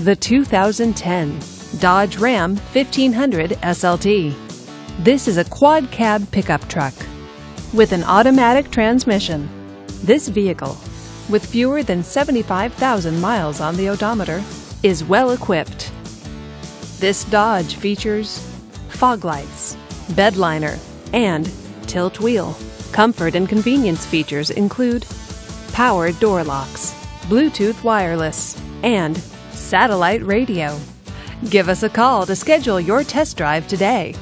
the 2010 Dodge Ram 1500 SLT. This is a quad cab pickup truck with an automatic transmission. This vehicle, with fewer than 75,000 miles on the odometer, is well equipped. This Dodge features fog lights, bed liner, and tilt wheel. Comfort and convenience features include power door locks, Bluetooth wireless, and satellite radio. Give us a call to schedule your test drive today.